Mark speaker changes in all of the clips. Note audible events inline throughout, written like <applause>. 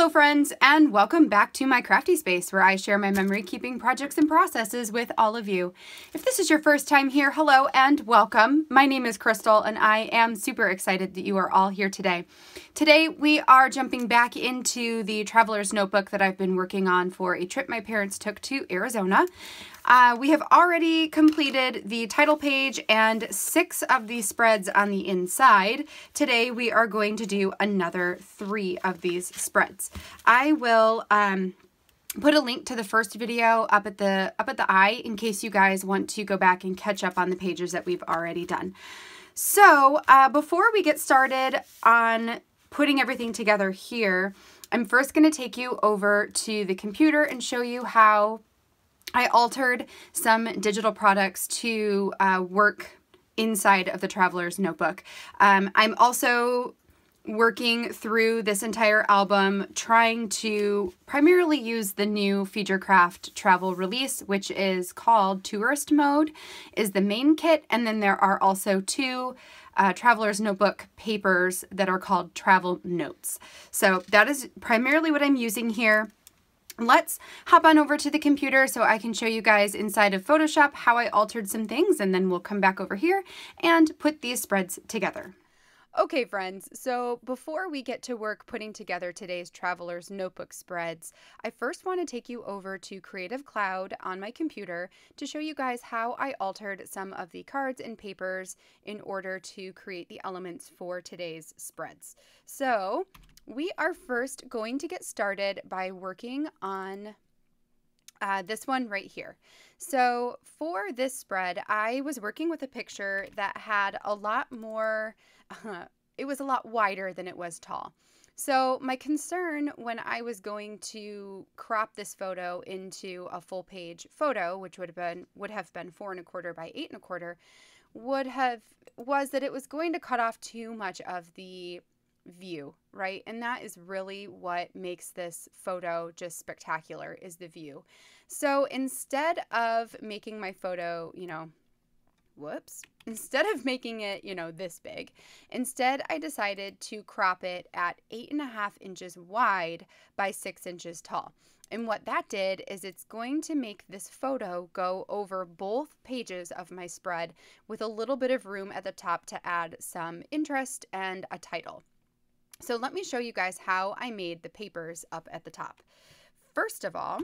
Speaker 1: Hello friends and welcome back to my crafty space where I share my memory keeping projects and processes with all of you. If this is your first time here, hello and welcome. My name is Krystal and I am super excited that you are all here today. Today we are jumping back into the traveler's notebook that I've been working on for a trip my parents took to Arizona. Uh, we have already completed the title page and six of the spreads on the inside. Today we are going to do another three of these spreads. I will um, put a link to the first video up at the up at the eye in case you guys want to go back and catch up on the pages that we've already done. So uh, before we get started on putting everything together here, I'm first going to take you over to the computer and show you how I altered some digital products to uh, work inside of the Traveler's Notebook. Um, I'm also working through this entire album trying to primarily use the new Feed Your Craft travel release which is called Tourist Mode is the main kit and then there are also two uh, Traveler's Notebook papers that are called Travel Notes. So that is primarily what I'm using here. Let's hop on over to the computer so I can show you guys inside of Photoshop how I altered some things and then we'll come back over here and put these spreads together. Okay, friends, so before we get to work putting together today's Traveler's Notebook spreads, I first want to take you over to Creative Cloud on my computer to show you guys how I altered some of the cards and papers in order to create the elements for today's spreads. So we are first going to get started by working on uh, this one right here. So for this spread, I was working with a picture that had a lot more, uh, <laughs> it was a lot wider than it was tall. So my concern when I was going to crop this photo into a full page photo, which would have been would have been four and a quarter by eight and a quarter, would have was that it was going to cut off too much of the view, right? And that is really what makes this photo just spectacular is the view. So instead of making my photo, you know, whoops, instead of making it, you know, this big, instead I decided to crop it at eight and a half inches wide by six inches tall. And what that did is it's going to make this photo go over both pages of my spread with a little bit of room at the top to add some interest and a title. So let me show you guys how I made the papers up at the top. First of all,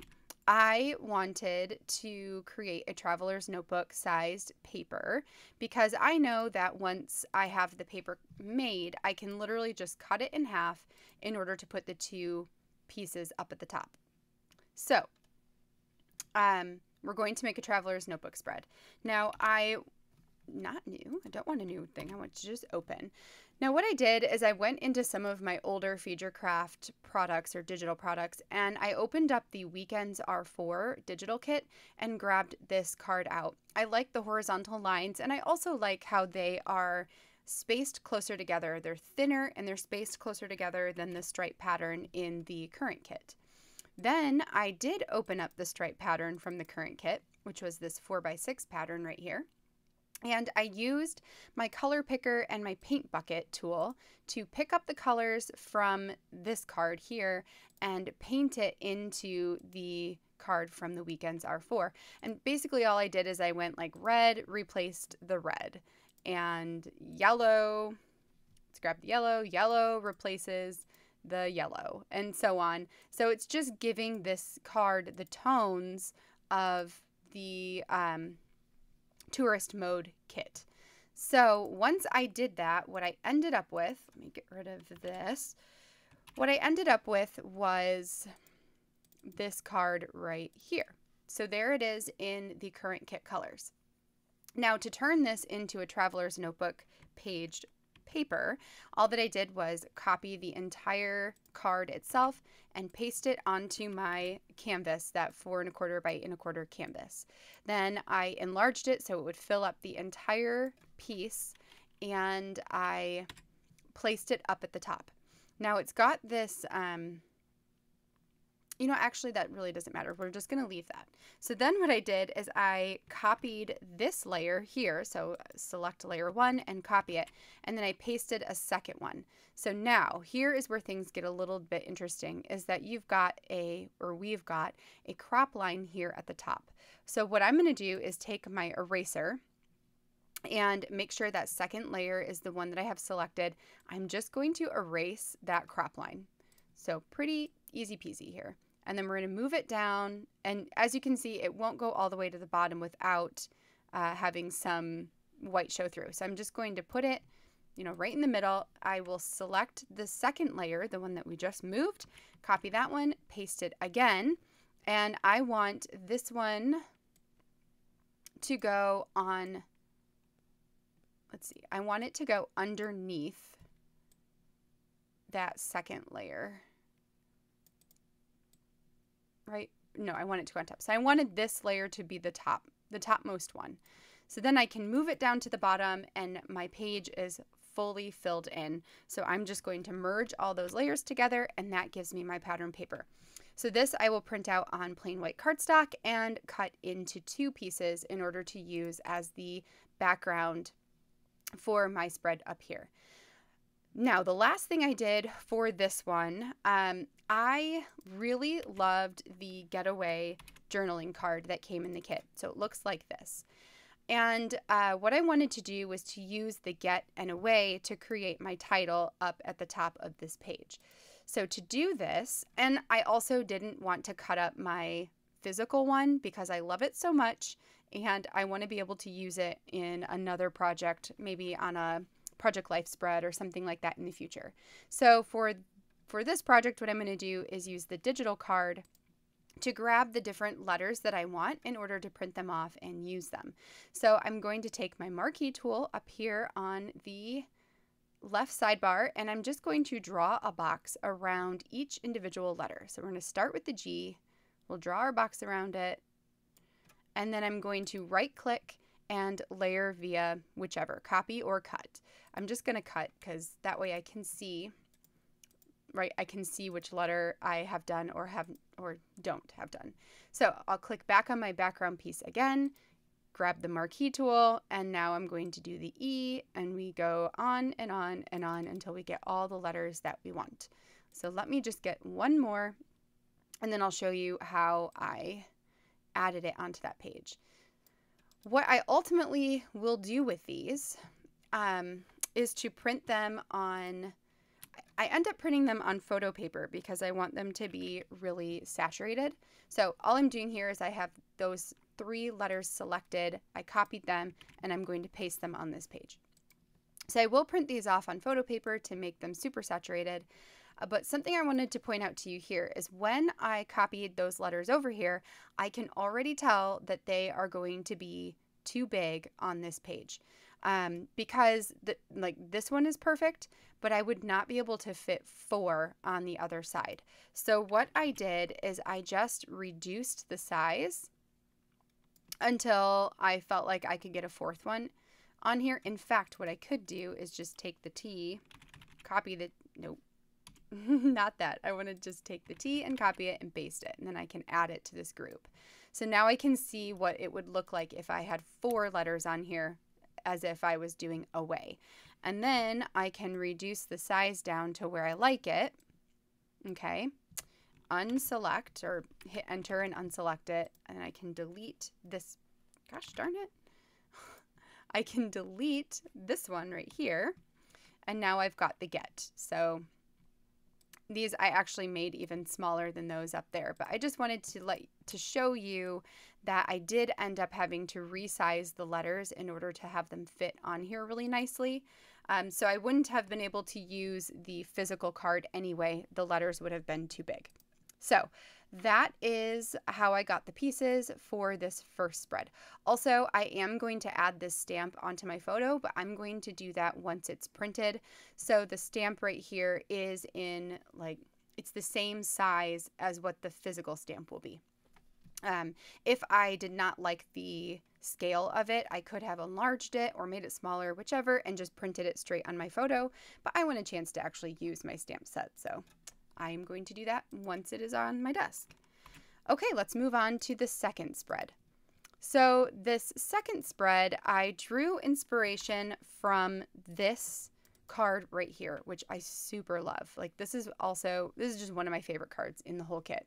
Speaker 1: I wanted to create a traveler's notebook sized paper because I know that once I have the paper made, I can literally just cut it in half in order to put the two pieces up at the top. So, um, we're going to make a traveler's notebook spread. Now, I, not new, I don't want a new thing, I want to just open. Now what I did is I went into some of my older Feed Your Craft products or digital products and I opened up the Weekends Are For digital kit and grabbed this card out. I like the horizontal lines and I also like how they are spaced closer together. They're thinner and they're spaced closer together than the stripe pattern in the current kit. Then I did open up the stripe pattern from the current kit, which was this 4x6 pattern right here. And I used my color picker and my paint bucket tool to pick up the colors from this card here and paint it into the card from the Weekends Are For. And basically all I did is I went like red, replaced the red, and yellow, let's grab the yellow, yellow replaces the yellow, and so on. So it's just giving this card the tones of the um, tourist mode kit. So once I did that, what I ended up with, let me get rid of this. What I ended up with was this card right here. So there it is in the current kit colors. Now to turn this into a traveler's notebook paged paper, all that I did was copy the entire card itself and paste it onto my canvas, that four and a quarter by eight and a quarter canvas. Then I enlarged it so it would fill up the entire piece and I placed it up at the top. Now it's got this, um, you know, actually, that really doesn't matter. We're just going to leave that. So then what I did is I copied this layer here. So select layer one and copy it. And then I pasted a second one. So now here is where things get a little bit interesting is that you've got a, or we've got a crop line here at the top. So what I'm going to do is take my eraser and make sure that second layer is the one that I have selected. I'm just going to erase that crop line. So pretty easy peasy here and then we're going to move it down. And as you can see, it won't go all the way to the bottom without uh, having some white show through. So I'm just going to put it, you know, right in the middle. I will select the second layer, the one that we just moved, copy that one, paste it again. And I want this one to go on, let's see, I want it to go underneath that second layer right? No, I want it to go on top. So I wanted this layer to be the top, the topmost one. So then I can move it down to the bottom and my page is fully filled in. So I'm just going to merge all those layers together and that gives me my pattern paper. So this I will print out on plain white cardstock and cut into two pieces in order to use as the background for my spread up here. Now, the last thing I did for this one, um, I really loved the Getaway journaling card that came in the kit. So it looks like this. And uh, what I wanted to do was to use the get and away to create my title up at the top of this page. So to do this, and I also didn't want to cut up my physical one because I love it so much and I want to be able to use it in another project, maybe on a Project Life Spread or something like that in the future. So for for this project, what I'm going to do is use the digital card to grab the different letters that I want in order to print them off and use them. So I'm going to take my marquee tool up here on the left sidebar and I'm just going to draw a box around each individual letter. So we're going to start with the G, we'll draw our box around it, and then I'm going to right click and layer via whichever, copy or cut. I'm just going to cut because that way I can see, right, I can see which letter I have done or have or don't have done. So I'll click back on my background piece again, grab the marquee tool, and now I'm going to do the E, and we go on and on and on until we get all the letters that we want. So let me just get one more, and then I'll show you how I added it onto that page. What I ultimately will do with these um, is to print them on, I end up printing them on photo paper because I want them to be really saturated. So all I'm doing here is I have those three letters selected, I copied them, and I'm going to paste them on this page. So I will print these off on photo paper to make them super saturated. Uh, but something I wanted to point out to you here is when I copied those letters over here, I can already tell that they are going to be too big on this page um, because the, like this one is perfect, but I would not be able to fit four on the other side. So what I did is I just reduced the size until I felt like I could get a fourth one on here. In fact, what I could do is just take the T, copy the, nope, <laughs> not that. I want to just take the T and copy it and paste it, and then I can add it to this group. So now I can see what it would look like if I had four letters on here as if I was doing away. And then I can reduce the size down to where I like it. Okay. Unselect or hit enter and unselect it. And I can delete this. Gosh darn it. <laughs> I can delete this one right here. And now I've got the get. So these I actually made even smaller than those up there, but I just wanted to let to show you that I did end up having to resize the letters in order to have them fit on here really nicely. Um, so I wouldn't have been able to use the physical card anyway. The letters would have been too big. So that is how I got the pieces for this first spread. Also, I am going to add this stamp onto my photo, but I'm going to do that once it's printed. So the stamp right here is in like, it's the same size as what the physical stamp will be. Um, if I did not like the scale of it, I could have enlarged it or made it smaller, whichever, and just printed it straight on my photo. But I want a chance to actually use my stamp set, so I'm going to do that once it is on my desk. Okay, let's move on to the second spread. So this second spread, I drew inspiration from this card right here, which I super love. Like this is also, this is just one of my favorite cards in the whole kit.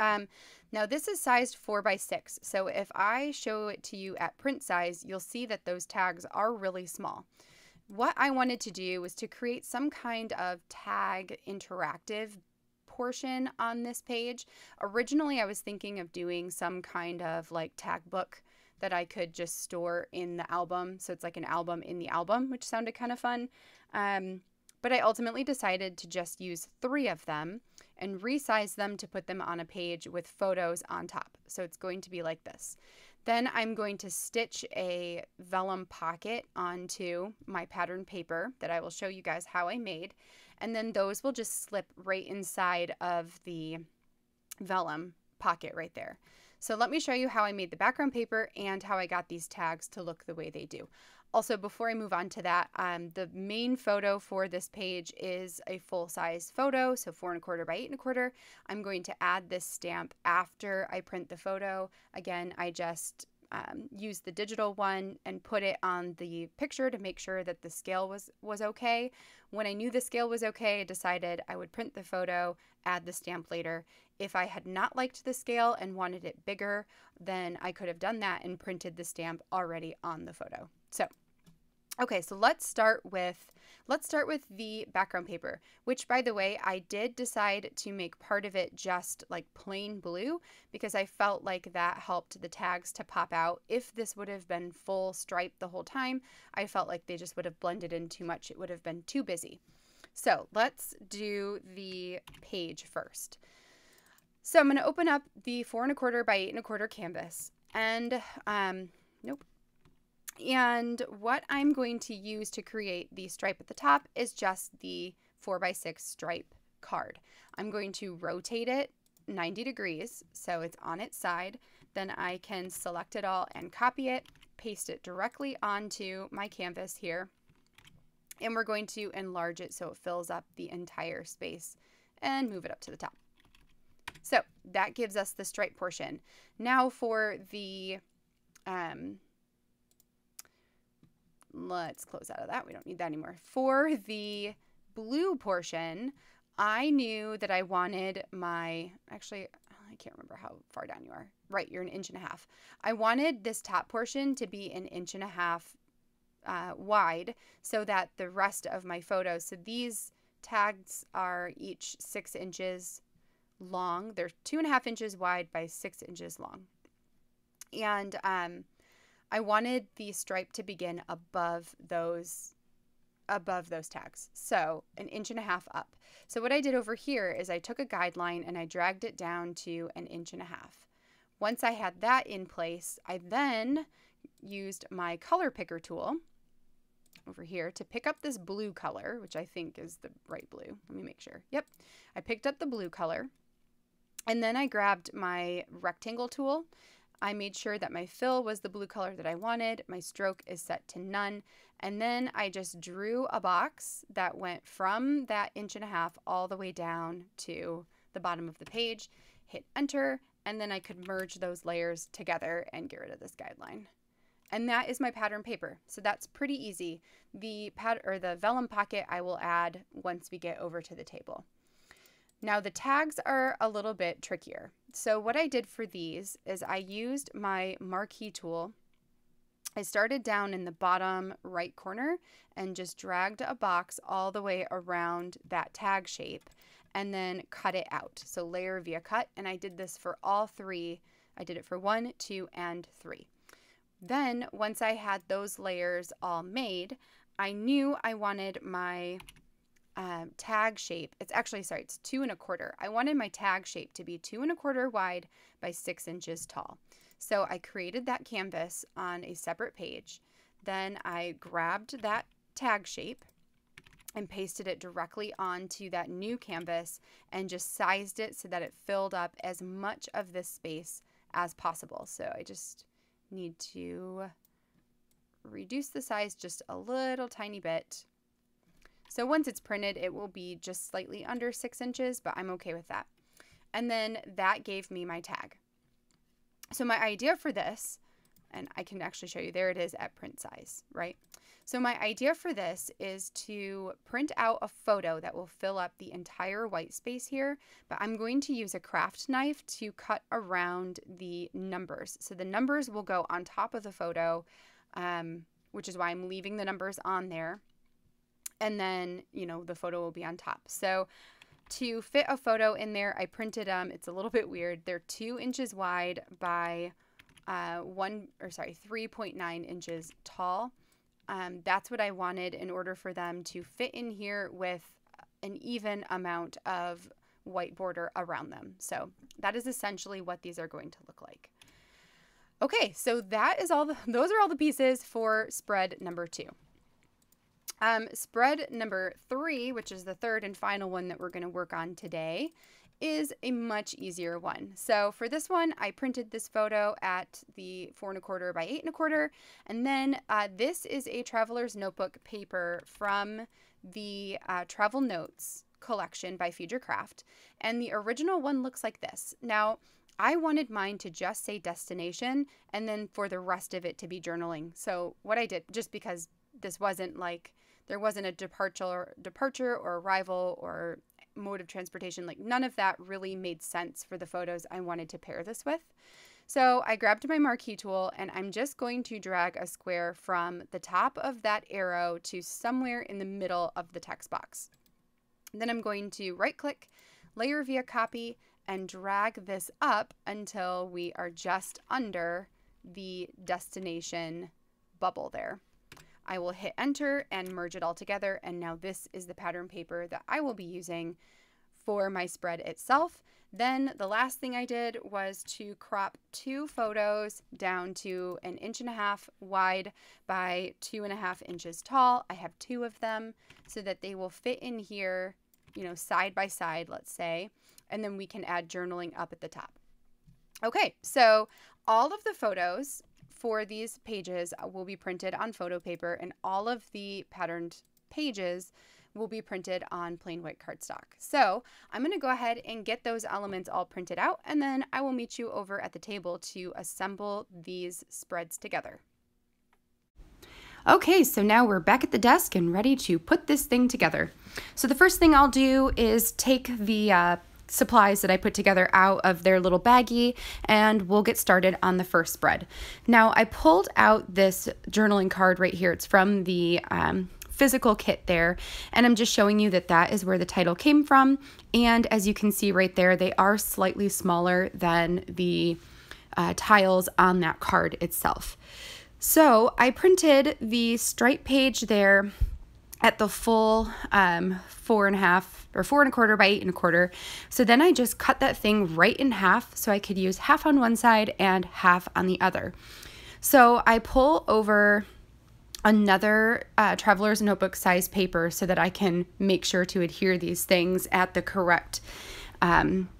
Speaker 1: Um, now this is sized four by six. So if I show it to you at print size, you'll see that those tags are really small. What I wanted to do was to create some kind of tag interactive portion on this page. Originally, I was thinking of doing some kind of like tag book that I could just store in the album. So it's like an album in the album, which sounded kind of fun. Um, but I ultimately decided to just use three of them and resize them to put them on a page with photos on top. So it's going to be like this. Then I'm going to stitch a vellum pocket onto my pattern paper that I will show you guys how I made. And then those will just slip right inside of the vellum pocket right there. So let me show you how I made the background paper and how I got these tags to look the way they do. Also, before I move on to that, um, the main photo for this page is a full-size photo, so four and a quarter by eight and a quarter. I'm going to add this stamp after I print the photo. Again, I just um, use the digital one and put it on the picture to make sure that the scale was, was okay. When I knew the scale was okay, I decided I would print the photo, add the stamp later. If I had not liked the scale and wanted it bigger, then I could have done that and printed the stamp already on the photo. So Okay, so let's start with let's start with the background paper, which by the way, I did decide to make part of it just like plain blue because I felt like that helped the tags to pop out. If this would have been full stripe the whole time, I felt like they just would have blended in too much. It would have been too busy. So let's do the page first. So I'm going to open up the four and a quarter by eight and a quarter canvas and um, nope, and what I'm going to use to create the stripe at the top is just the 4x6 stripe card. I'm going to rotate it 90 degrees so it's on its side. Then I can select it all and copy it, paste it directly onto my canvas here. And we're going to enlarge it so it fills up the entire space and move it up to the top. So that gives us the stripe portion. Now for the um, let's close out of that. We don't need that anymore. For the blue portion, I knew that I wanted my, actually, I can't remember how far down you are. Right, you're an inch and a half. I wanted this top portion to be an inch and a half uh, wide so that the rest of my photos, so these tags are each six inches long. They're two and a half inches wide by six inches long. And um, I wanted the stripe to begin above those above those tags. So an inch and a half up. So what I did over here is I took a guideline and I dragged it down to an inch and a half. Once I had that in place, I then used my color picker tool over here to pick up this blue color, which I think is the right blue. Let me make sure. Yep. I picked up the blue color and then I grabbed my rectangle tool I made sure that my fill was the blue color that I wanted. My stroke is set to none. And then I just drew a box that went from that inch and a half all the way down to the bottom of the page, hit enter, and then I could merge those layers together and get rid of this guideline. And that is my pattern paper. So that's pretty easy. The pad or the vellum pocket I will add once we get over to the table. Now the tags are a little bit trickier. So what I did for these is I used my marquee tool. I started down in the bottom right corner and just dragged a box all the way around that tag shape and then cut it out. So layer via cut and I did this for all three. I did it for one, two, and three. Then once I had those layers all made, I knew I wanted my um, tag shape. It's actually, sorry, it's two and a quarter. I wanted my tag shape to be two and a quarter wide by six inches tall. So I created that canvas on a separate page. Then I grabbed that tag shape and pasted it directly onto that new canvas and just sized it so that it filled up as much of this space as possible. So I just need to reduce the size just a little tiny bit So once it's printed, it will be just slightly under six inches, but I'm okay with that. And then that gave me my tag. So my idea for this, and I can actually show you, there it is at print size, right? So my idea for this is to print out a photo that will fill up the entire white space here, but I'm going to use a craft knife to cut around the numbers. So the numbers will go on top of the photo, um, which is why I'm leaving the numbers on there. And then, you know, the photo will be on top. So to fit a photo in there, I printed them. Um, it's a little bit weird. They're two inches wide by uh, one, or sorry, 3.9 inches tall. Um, that's what I wanted in order for them to fit in here with an even amount of white border around them. So that is essentially what these are going to look like. Okay, so that is all the, those are all the pieces for spread number two. Um, spread number three, which is the third and final one that we're going to work on today, is a much easier one. So for this one, I printed this photo at the four and a quarter by eight and a quarter. And then uh, this is a traveler's notebook paper from the uh, travel notes collection by Feed Your Craft. And the original one looks like this. Now, I wanted mine to just say destination and then for the rest of it to be journaling. So what I did, just because this wasn't like there wasn't a departure departure or arrival or mode of transportation. Like none of that really made sense for the photos I wanted to pair this with. So I grabbed my marquee tool and I'm just going to drag a square from the top of that arrow to somewhere in the middle of the text box. Then I'm going to right click, layer via copy, and drag this up until we are just under the destination bubble there. I will hit enter and merge it all together. And now this is the pattern paper that I will be using for my spread itself. Then the last thing I did was to crop two photos down to an inch and a half wide by two and a half inches tall. I have two of them so that they will fit in here, you know, side by side, let's say, and then we can add journaling up at the top. Okay, so all of the photos for these pages will be printed on photo paper and all of the patterned pages will be printed on plain white cardstock. So I'm going to go ahead and get those elements all printed out and then I will meet you over at the table to assemble these spreads together. Okay, so now we're back at the desk and ready to put this thing together. So the first thing I'll do is take the uh, supplies that I put together out of their little baggie and we'll get started on the first spread. Now I pulled out this journaling card right here. It's from the um, physical kit there and I'm just showing you that that is where the title came from and as you can see right there they are slightly smaller than the uh, tiles on that card itself. So I printed the stripe page there at the full um, four and a half or four and a quarter by eight and a quarter. So then I just cut that thing right in half so I could use half on one side and half on the other. So I pull over another uh, traveler's notebook size paper so that I can make sure to adhere these things at the correct um,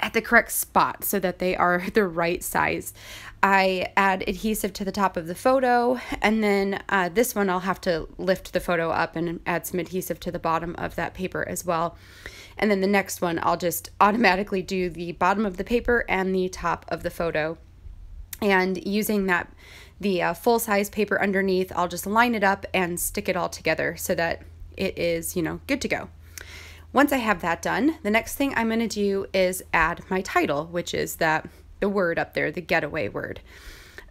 Speaker 1: at the correct spot so that they are <laughs> the right size. I add adhesive to the top of the photo and then uh, this one I'll have to lift the photo up and add some adhesive to the bottom of that paper as well. And then the next one I'll just automatically do the bottom of the paper and the top of the photo. And using that the uh, full size paper underneath, I'll just line it up and stick it all together so that it is, you know, good to go. Once I have that done, the next thing I'm going to do is add my title, which is that the word up there, the getaway word.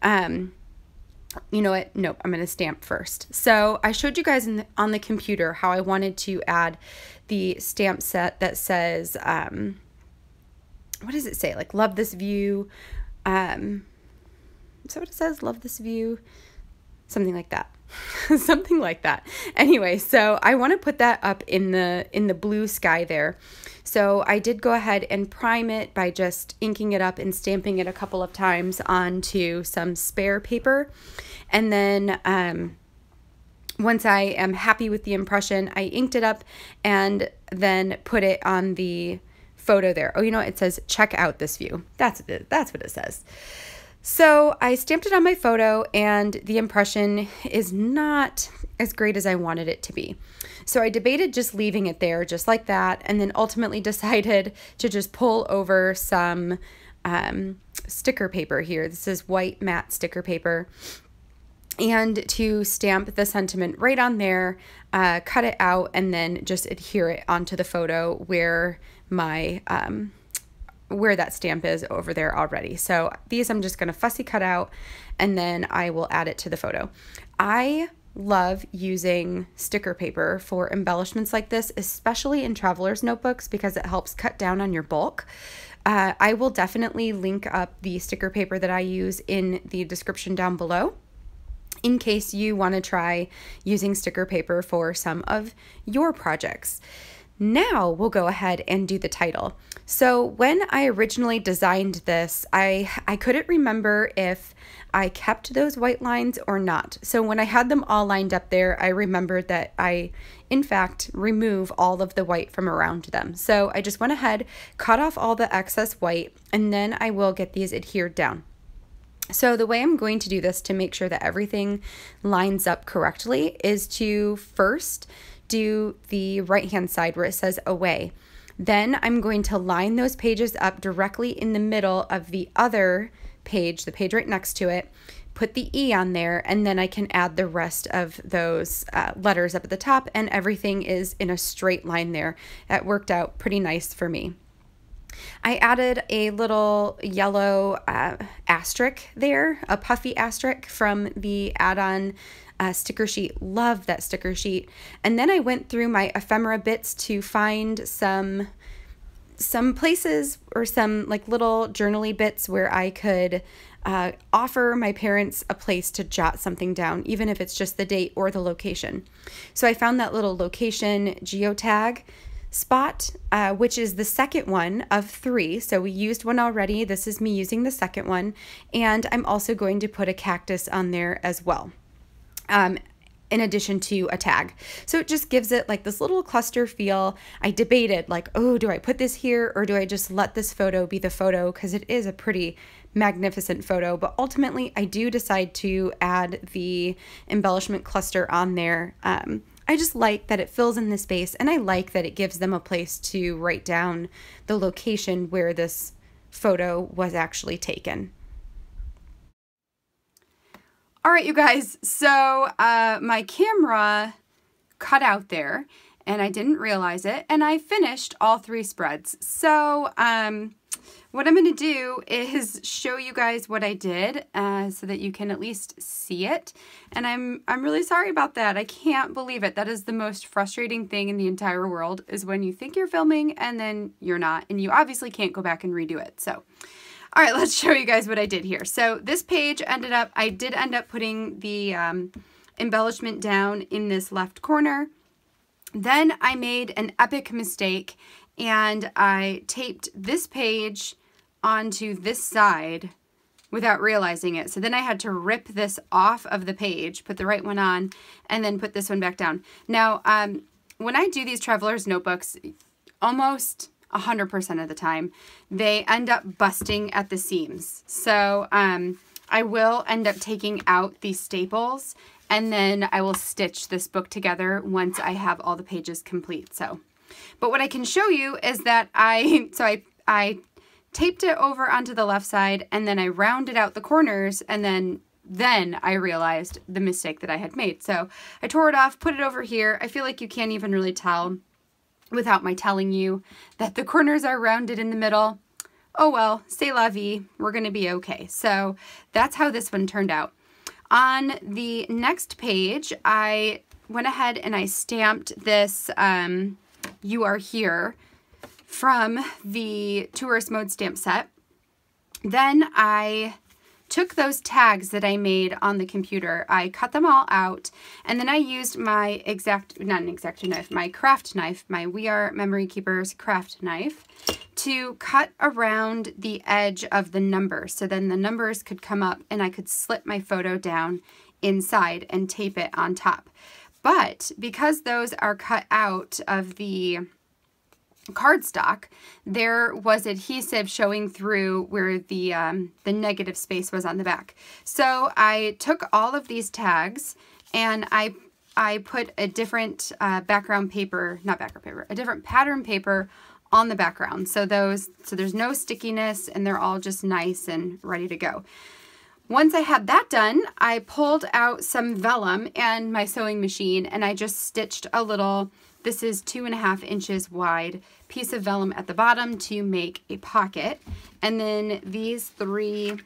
Speaker 1: Um, you know what? Nope, I'm going to stamp first. So I showed you guys the, on the computer how I wanted to add the stamp set that says, um, what does it say? Like, love this view. Um, what it says? Love this view? Something like that. <laughs> something like that. Anyway, so I want to put that up in the in the blue sky there. So I did go ahead and prime it by just inking it up and stamping it a couple of times onto some spare paper. And then um, once I am happy with the impression, I inked it up and then put it on the photo there. Oh, you know, it says check out this view. That's that's what it says. So I stamped it on my photo and the impression is not as great as I wanted it to be. So I debated just leaving it there just like that and then ultimately <laughs> decided to just pull over some um, sticker paper here. This is white matte sticker paper and to stamp the sentiment right on there, uh, cut it out, and then just adhere it onto the photo where my um, where that stamp is over there already. So these I'm just going to fussy cut out and then I will add it to the photo. I love using sticker paper for embellishments like this, especially in traveler's notebooks because it helps cut down on your bulk. Uh, I will definitely link up the sticker paper that I use in the description down below in case you want to try using sticker paper for some of your projects. Now we'll go ahead and do the title. So when I originally designed this, I, I couldn't remember if I kept those white lines or not. So when I had them all lined up there, I remembered that I, in fact, remove all of the white from around them. So I just went ahead, cut off all the excess white, and then I will get these adhered down. So the way I'm going to do this to make sure that everything lines up correctly is to first do the right hand side where it says away. Then I'm going to line those pages up directly in the middle of the other page, the page right next to it, put the E on there, and then I can add the rest of those uh, letters up at the top, and everything is in a straight line there. That worked out pretty nice for me. I added a little yellow uh, asterisk there, a puffy asterisk from the add-on uh, sticker sheet. Love that sticker sheet. And then I went through my ephemera bits to find some some places or some like little journaly bits where I could uh, offer my parents a place to jot something down, even if it's just the date or the location. So I found that little location geotag spot, uh, which is the second one of three. So we used one already. This is me using the second one. And I'm also going to put a cactus on there as well. Um, in addition to a tag. So it just gives it like this little cluster feel. I debated like, oh, do I put this here or do I just let this photo be the photo because it is a pretty magnificent photo, but ultimately I do decide to add the embellishment cluster on there. Um, I just like that it fills in the space and I like that it gives them a place to write down the location where this photo was actually taken. All right, you guys, so uh, my camera cut out there and I didn't realize it and I finished all three spreads. So um, what I'm going to do is show you guys what I did uh, so that you can at least see it. And I'm, I'm really sorry about that. I can't believe it. That is the most frustrating thing in the entire world is when you think you're filming and then you're not. And you obviously can't go back and redo it. So, all right, <laughs> let's show you guys what I did here. So this page ended up, I did end up putting the um, embellishment down in this left corner. Then I made an epic mistake and I taped this page onto this side without realizing it. So then I had to rip this off of the page, put the right one on, and then put this one back down. Now, um, when I do these traveler's notebooks, almost 100% of the time, they end up busting at the seams. So um, I will end up taking out these staples and then I will stitch this book together once I have all the pages complete. So, but what I can show you is that I, <laughs> so I, I taped it over onto the left side and then I rounded out the corners and then then I realized the mistake that I had made. So I tore it off, put it over here. I feel like you can't even really tell without my telling you that the corners are rounded in the middle. Oh well, say la vie, we're to be okay. So that's how this one turned out. On the next page, I went ahead and I stamped this um, You Are Here from the tourist mode stamp set. Then I took those tags that I made on the computer, I cut them all out, and then I used my exact, not an exact knife, my craft knife, my We R Memory Keepers craft knife, to cut around the edge of the number. So then the numbers could come up and I could slip my photo down inside and tape it on top. But because those are cut out of the cardstock, there was adhesive showing through where the, um, the negative space was on the back. So I took all of these tags and I, I put a different uh, background paper, not background paper, a different pattern paper on the background. So those, so there's no stickiness and they're all just nice and ready to go. Once I had that done, I pulled out some vellum and my sewing machine and I just stitched a little, this is two and a half inches wide piece of vellum at the bottom to make a pocket. And then these three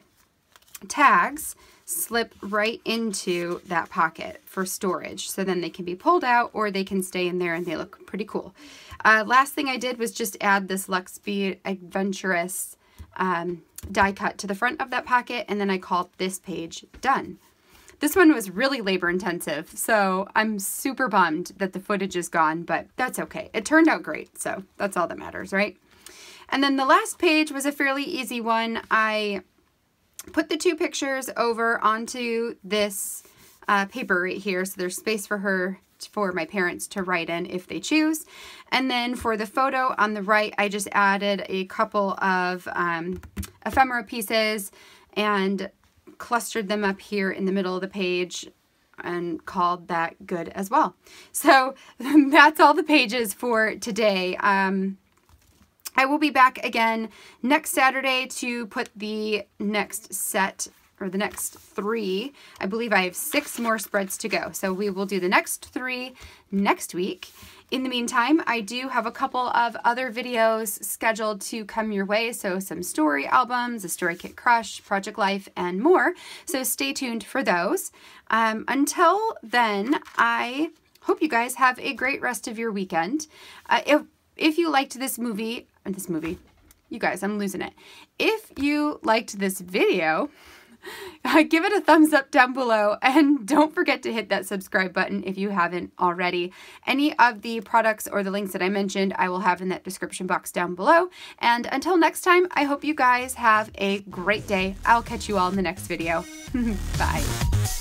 Speaker 1: tags slip right into that pocket for storage. So then they can be pulled out or they can stay in there and they look pretty cool. Uh, last thing I did was just add this Luxbe Adventurous um, die cut to the front of that pocket and then I called this page done. This one was really labor intensive, so I'm super bummed that the footage is gone, but that's okay. It turned out great, so that's all that matters, right? And then the last page was a fairly easy one. I put the two pictures over onto this uh, paper right here, so there's space for her for my parents to write in if they choose. And then for the photo on the right, I just added a couple of um, ephemera pieces and clustered them up here in the middle of the page and called that good as well. So <laughs> that's all the pages for today. Um, I will be back again next Saturday to put the next set or the next three. I believe I have six more spreads to go. So we will do the next three next week. In the meantime, I do have a couple of other videos scheduled to come your way. So some story albums, a story kit crush, project life, and more. So stay tuned for those. Um, until then, I hope you guys have a great rest of your weekend. Uh, if, if you liked this movie, this movie, you guys, I'm losing it. If you liked this video, <laughs> give it a thumbs up down below and don't forget to hit that subscribe button if you haven't already. Any of the products or the links that I mentioned I will have in that description box down below. And until next time, I hope you guys have a great day. I'll catch you all in the next video. <laughs> Bye.